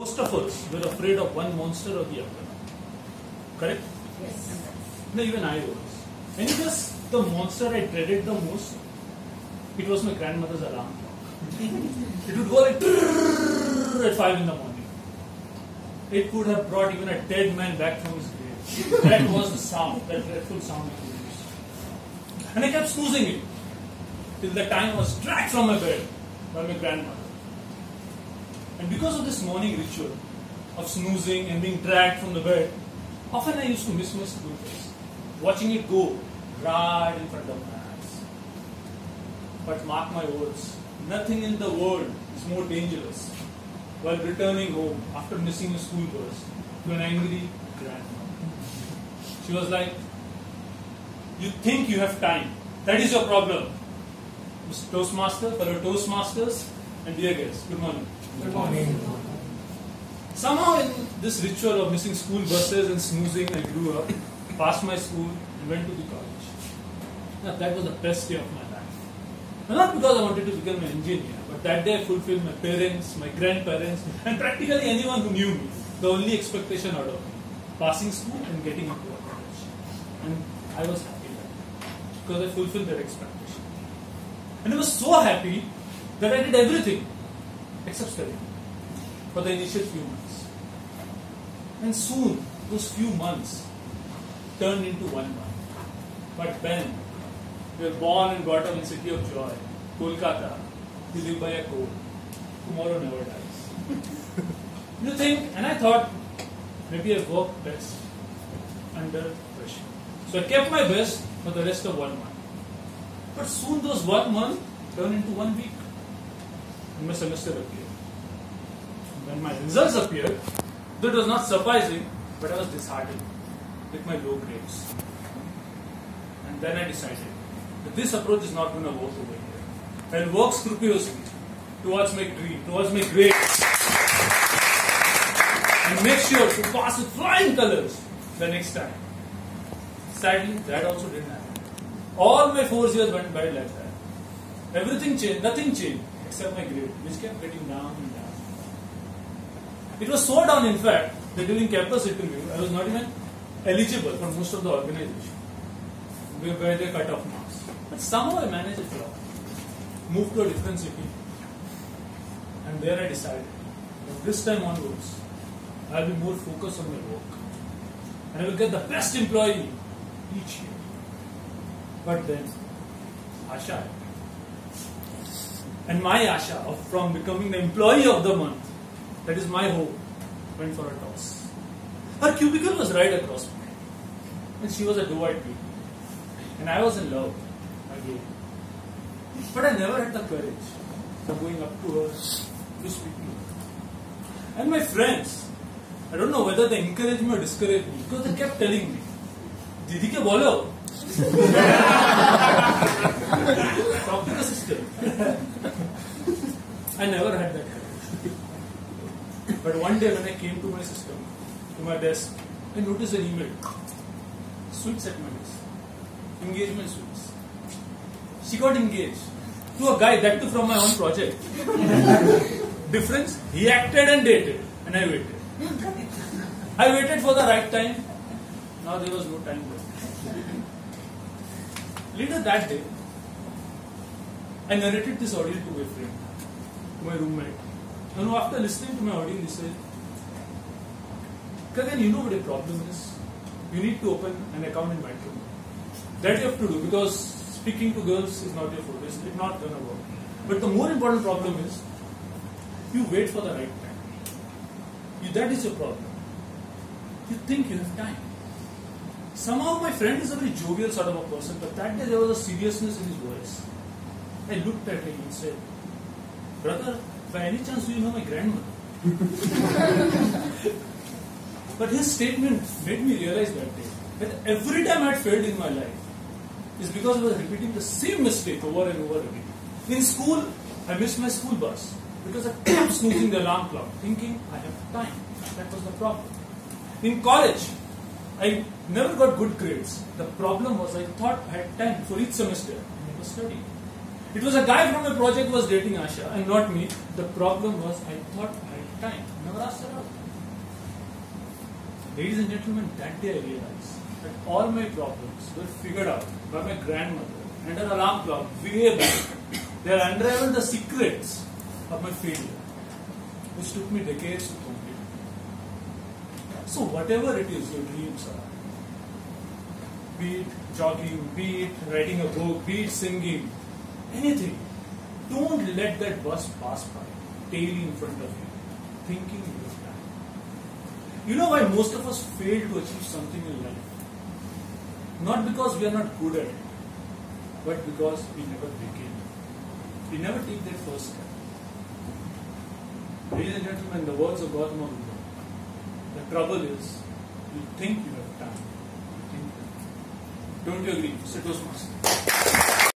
Most of us were afraid of one monster or the other. Correct? Yes. No, even I was. And it was the monster I dreaded the most. It was my grandmother's alarm clock. it would go like at 5 in the morning. It could have brought even a dead man back from his grave. That was the sound, that dreadful sound it produced. And I kept snoozing it till the time I was dragged from my bed by my grandmother. And because of this morning ritual of snoozing and being dragged from the bed, often I used to miss my school days, watching it go right in front of my eyes. But mark my words, nothing in the world is more dangerous while returning home after missing a school bus to an angry grandma. She was like, You think you have time. That is your problem. Mr. Toastmaster, fellow Toastmasters, and dear guests, good morning. Morning. Somehow, in this ritual of missing school buses and snoozing, I grew up, passed my school, and went to the college. Now, that was the best day of my life. Now, not because I wanted to become an engineer, but that day I fulfilled my parents, my grandparents, and practically anyone who knew me. The only expectation out of me passing school and getting into a college. And I was happy that because I fulfilled their expectation. And I was so happy that I did everything except studying for the initial few months. And soon, those few months turned into one month. But then, we were born and brought up in city of joy, Kolkata. We live by a code. Tomorrow never dies. you think, and I thought, maybe I work best under pressure. So I kept my best for the rest of one month. But soon those one month turned into one week. And my semester appeared. When my results appeared, though it was not surprising, but I was disheartened with my low grades. And then I decided that this approach is not going to work over here. I'll work scrupulously towards my dream, towards my grades, and make sure to pass with flying colors the next time. Sadly, that also didn't happen. All my four years went by like that. Everything changed, nothing changed except my grade, which kept getting down and down. It was so down, in fact, that during campus interview, I was not even eligible for most of the organization where they cut off marks. But somehow I managed it all. Moved to a different city, and there I decided that this time onwards, I'll be more focused on my work, and I will get the best employee each year. But then, Asha, and my asha of from becoming the employee of the month, that is my hope, went for a toss. Her cubicle was right across me, and she was a doe-eyed beauty, and I was in love again. But I never had the courage of going up to her to speak to her. And my friends, I don't know whether they encouraged me or discouraged me, because they kept telling me, Didi ke bolo, talk to the sister. I never had that courage. But one day when I came to my system, to my desk, I noticed an email. Sweets at my desk. Engagement sweets. She got engaged to a guy that too from my own project. Difference? He acted and dated, and I waited. I waited for the right time. Now there was no time left. Later that day, I narrated this audio to my friend, to my roommate. And after listening to my audio, he said, Gagan, you know what the problem is? You need to open an account in my matrimony. That you have to do because speaking to girls is not your forte. It's not gonna work. But the more important problem is you wait for the right time. You, that is your problem. You think you have time. Somehow my friend is a very jovial sort of a person, but that day there was a seriousness in his voice. I looked at him and said, Brother, by any chance do you know my grandmother? but his statement made me realize that day that every time I had failed in my life is because I was repeating the same mistake over and over again. In school, I missed my school bus because I kept snoozing the alarm clock, thinking I have time. That was the problem. In college, I never got good grades. The problem was I thought I had time for each semester. I never studied. It was a guy from my project was dating Asha and not me. The problem was I thought I had time. Never asked her out. Ladies and gentlemen, that day I realized that all my problems were figured out by my grandmother and her alarm clock way back. They unraveled the secrets of my failure, which took me decades to. So whatever it is your dreams are, be it jogging, be it writing a book, be it singing, anything, don't let that bus pass by, tail in front of you, thinking you have. You know why most of us fail to achieve something in life? Not because we are not good at it, but because we never begin. We never take that first step. Ladies and gentlemen, the words of Gautama. The trouble is, you think you have time. You think you have. Don't you agree? Mr. Toastmaster.